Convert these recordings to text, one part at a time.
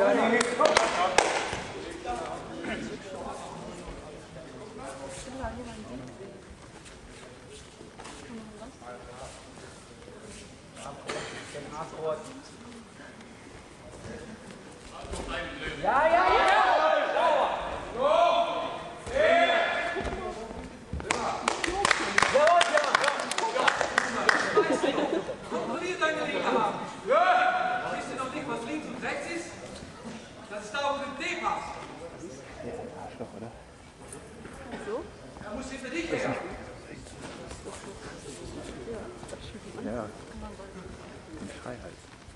Kontrollier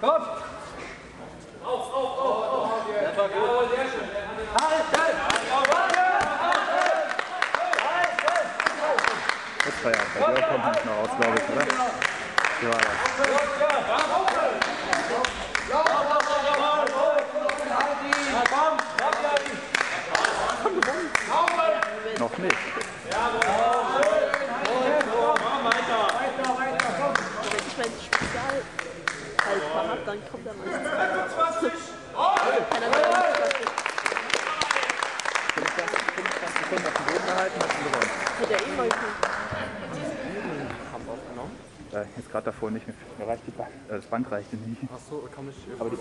komm! Auf, auf, auf, auf! Das war gut. sehr schön. Halten! Jetzt Feierabend. Bei Jörg kommt nicht mehr raus, glaube ich, oder? Wie war das? Noch nicht. Wenn ich mein Spezial halt hab, dann kommt er meistens. Keiner mehr nicht 25 Sekunden auf dem Boden gehalten, hast du gewonnen. Hat er eh mal gut. Ja, jetzt gerade davor nicht mehr. Da reicht die Bank, äh, das Band reichte nie. Achso, kann ich Aber die,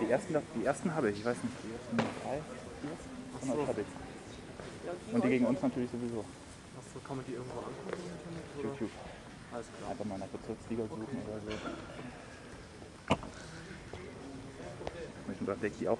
die, ersten, die ersten habe ich. Ich weiß nicht, die ersten drei, vier von euch habe ich. Und die gegen uns natürlich sowieso. Achso, kann man die irgendwo angucken? YouTube. Alles klar. Einfach mal nach Bezirksliga suchen oder so. Ich da deckt die auch